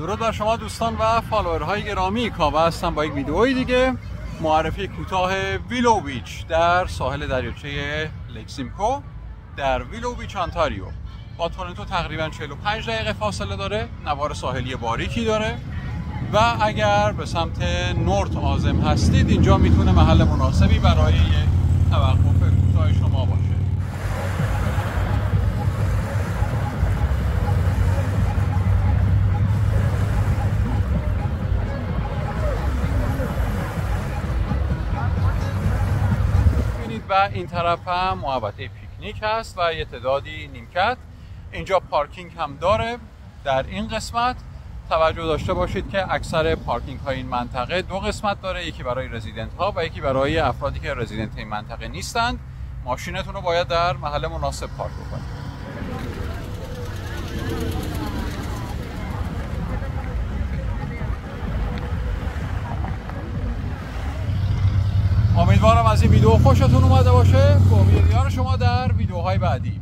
درود بر شما دوستان و follower های گرامی. کاوه هستم با یک ویدئوی دیگه. معرفی کوتاه Willow Beach در ساحل دریاچه Lake Simcoe در Willow Beach انتاریو. با تورنتو تقریبا 45 دقیقه فاصله داره. نوار ساحلی باریکی داره. و اگر به سمت north عازم هستید اینجا می‌تونه محل مناسبی برای توقف و این طرف هم محوطه پیکنیک هست و یه تعدادی نیمکت. اینجا پارکینگ هم داره در این قسمت. توجه داشته باشید که اکثر پارکینگ های این منطقه دو قسمت داره. یکی برای رزیدنت ها و یکی برای افرادی که رزیدنت این منطقه نیستند. ماشینتون رو باید در محل مناسب پارک بکنید. امیدوارم از این ویدیو خوشتون اومده باشه. با امید شما در ویدیوهای بعدی.